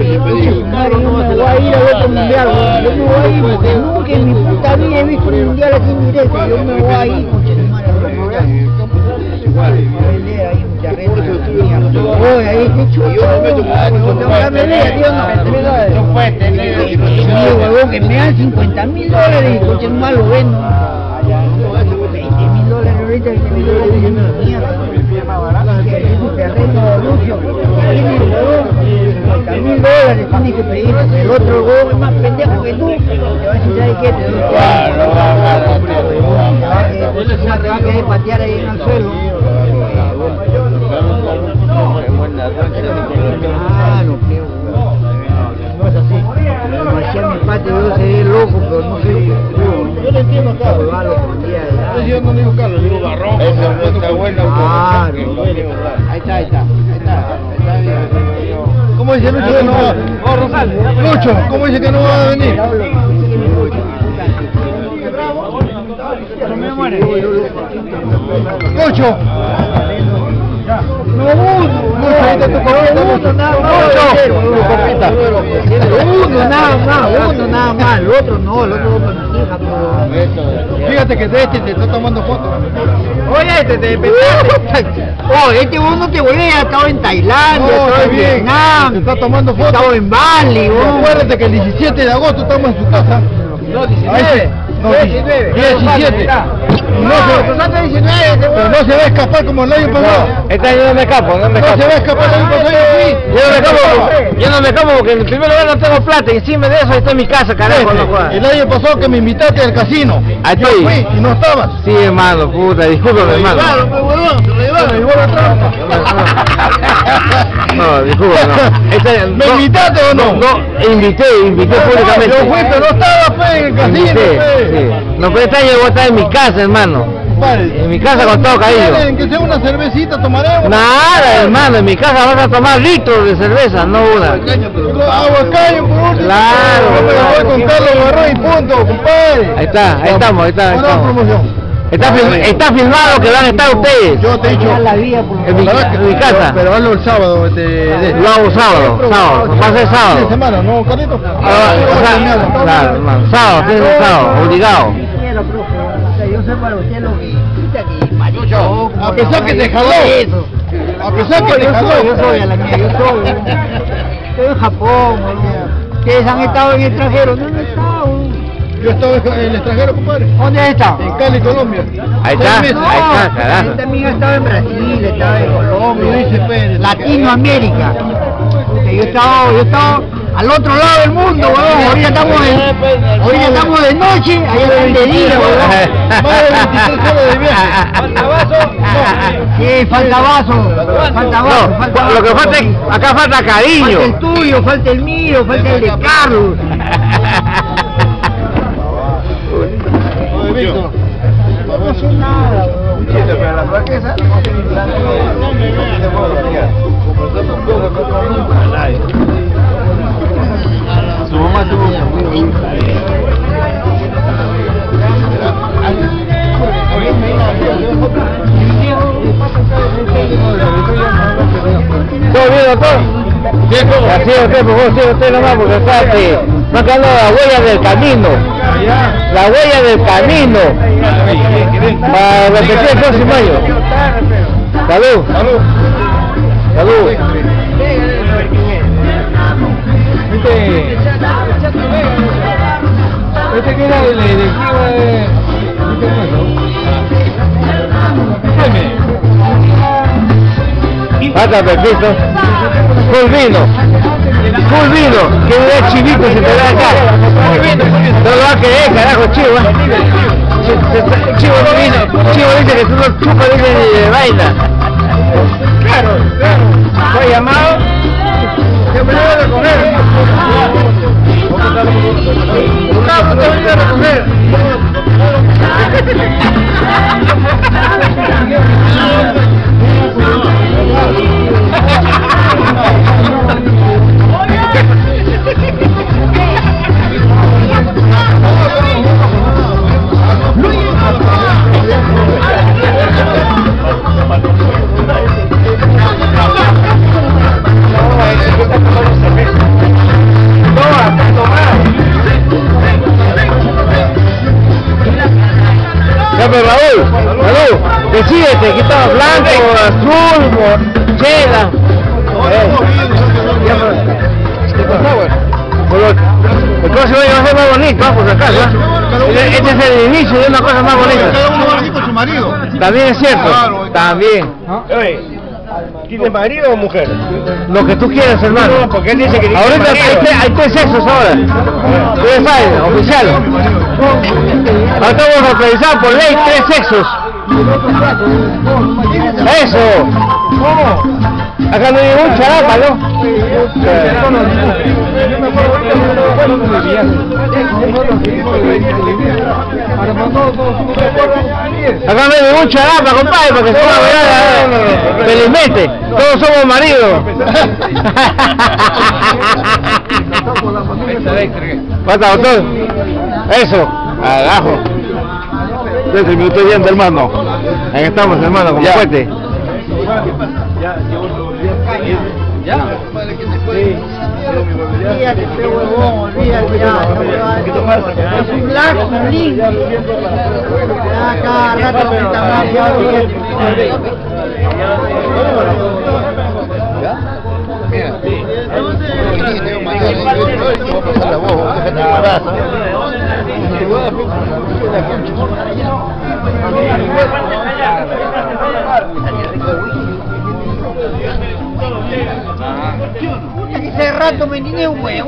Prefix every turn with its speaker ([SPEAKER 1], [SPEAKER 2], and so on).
[SPEAKER 1] Madre, me voy a ir al otro mundial. Yo me voy a ir porque nunca en mi puta vida he visto un mundial así en directo. Yo me voy a ir, de madre, a tío, no.
[SPEAKER 2] No tener
[SPEAKER 1] que me dan 50 mil dólares y coche más lo vendo. 20 mil dólares ahorita, 20 mil dólares que pedir. El otro huevón es más pendejo que tú. Te va a decir, ¿sabes qué? Te doy Te va a querer patear ahí en el suelo. Claro, qué. No es así. Como decía mi patio, yo loco, pero no
[SPEAKER 3] Yo le entiendo Carlos. Yo
[SPEAKER 1] de-
[SPEAKER 3] no digo Carlos, digo Barroco.
[SPEAKER 2] Eso no está bueno.
[SPEAKER 1] Claro.
[SPEAKER 2] Ahí está, ahí está. Ahí está.
[SPEAKER 3] ¿Cómo dice Lucho que no va? Lucho, ¿cómo dice que no va a venir? Lucho.
[SPEAKER 1] No uno, nada más. Uno nada más, uno el otro no, el otro.
[SPEAKER 3] Fíjate que de este te está tomando fotos.
[SPEAKER 1] Oye, este te Oh, este vos no te volvés, ha estado en Tailandia,
[SPEAKER 3] No, está bien. Te está tomando fotos.
[SPEAKER 1] estado en Bali.
[SPEAKER 3] Acuérdate que el 17 de agosto estamos en su casa.
[SPEAKER 1] No,
[SPEAKER 3] Ahí sí. No,
[SPEAKER 1] 19.
[SPEAKER 3] 17.
[SPEAKER 1] No,
[SPEAKER 3] No se-
[SPEAKER 1] nosotros 19,
[SPEAKER 3] Pero no se va a escapar como el año pasado.
[SPEAKER 2] Este año no me escapo, no me
[SPEAKER 3] No se
[SPEAKER 2] escapo.
[SPEAKER 3] va a escapar el año pasado. Yo
[SPEAKER 2] no me escapo, yo no me escapo porque en primer lugar no tengo plata y encima de eso estoy en mi casa, carajo,
[SPEAKER 3] Este, el año pasado que me invitaste al casino.
[SPEAKER 2] ¿A ti?
[SPEAKER 3] fui y no estabas.
[SPEAKER 2] Sí, hermano, puta, discúlpame, hermano.
[SPEAKER 3] Me llevó la trampa.
[SPEAKER 2] No, discúlpame, no.
[SPEAKER 3] ¿Me invitaste o no?
[SPEAKER 2] No, invité, invité públicamente.
[SPEAKER 3] Yo fui, pero no estabas pues, en el casino. Pues.
[SPEAKER 2] Sí. No, pero este año voy a estar en mi casa, hermano. En mi casa con todo.
[SPEAKER 3] ¿quieren Que sea una cervecita tomaremos.
[SPEAKER 2] Nada, hermano, en mi casa vas a tomar litros de cerveza, no una.
[SPEAKER 3] Agua caño por último.
[SPEAKER 2] Claro,
[SPEAKER 3] Yo me la voy con Carlos Barrón y punto, compadre.
[SPEAKER 2] Ahí está, ahí estamos, ahí está, ahí estamos.
[SPEAKER 3] promoción.
[SPEAKER 2] Está, está filmado que van a estar ustedes.
[SPEAKER 3] Yo te he dicho.
[SPEAKER 1] la por
[SPEAKER 2] En mi, en casa.
[SPEAKER 3] Pero hazlo el sábado. Este, de,
[SPEAKER 2] Lo hago sábado, sábado, va a ser
[SPEAKER 3] Fin de
[SPEAKER 2] sábado.
[SPEAKER 3] semana, ¿no, Carlito?
[SPEAKER 2] Ah, Claro, hermano, sábado, sábado, obligado.
[SPEAKER 1] Yo sé para usted lo que quita que marico.
[SPEAKER 3] A pesar que te jaló. A pesar que te
[SPEAKER 1] yo
[SPEAKER 3] jaló.
[SPEAKER 1] soy, yo soy a la mía, yo soy. Estoy en Japón, boludo. Ustedes han estado en el extranjero, no han estado.
[SPEAKER 3] Yo estaba en el extranjero, compadre.
[SPEAKER 1] ¿Dónde has estado?
[SPEAKER 3] En Cali, Colombia.
[SPEAKER 2] Ahí está, ahí está, carajo.
[SPEAKER 1] También he estado en Brasil, he estado en
[SPEAKER 3] Lo
[SPEAKER 1] Colombia,
[SPEAKER 3] dice Pérez.
[SPEAKER 1] Latinoamérica. Yo he estado, yo he estado al otro lado del mundo, weón. Ahorita estamos de, ahorita estamos de noche, allá están de día, weón.
[SPEAKER 3] Más de 23 horas de viaje.
[SPEAKER 2] ¿Falta vaso?
[SPEAKER 1] Sí, falta vaso, falta vaso, falta
[SPEAKER 2] No, lo que falta es, acá falta
[SPEAKER 1] Falta
[SPEAKER 2] cariño.
[SPEAKER 1] el tuyo, falta el mío, falta el de Carlos.
[SPEAKER 3] Víctor.
[SPEAKER 1] No sé nada, weón.
[SPEAKER 2] Su mamá tuvo ¿Todo bien, doctor? Así es usted, por favor, sí, usted nomás, porque está marcando la huella del camino. La huella del camino. Para repetir el próximo año. Salud.
[SPEAKER 3] Salud.
[SPEAKER 2] Salud.
[SPEAKER 3] Este, este que era de... ¿Qué Jaime.
[SPEAKER 2] Falta perfecto. Full vino. Que da chivito se te da acá. No lo va a querer, carajo, chivo. ¿eh? Ch- Chivo no vino. Chivo dice que tú no ni de vaina.
[SPEAKER 3] Claro,
[SPEAKER 2] Decídete, que estaba blanco, azul, chela. Eh, pero- Por lo- El próximo año va a ser más bonito, ah, por acaso. ah. Este es el inicio de una cosa más bonita.
[SPEAKER 3] Cada uno va aquí con su marido.
[SPEAKER 2] También es cierto, también.
[SPEAKER 4] ¿Tienes marido o mujer?
[SPEAKER 2] Lo que tú quieras, hermano.
[SPEAKER 4] porque él dice que tiene
[SPEAKER 2] Ahorita hay, hay tres sexos ahora. Ustedes saben, oficial. Estamos autorizados por ley tres sexos. Eso. Acá no hay ningún charapa, ¿no? Acá no hay ningún charapa, compadre, porque se va a ver felizmente. Todos somos maridos. Doctor. Eso, abajo. Desde me estoy viendo, hermano. Ahí estamos, hermano, fuerte.
[SPEAKER 1] Olvídate, este huevón, ya. Es. Ya ya que Hace rato me tiene pues,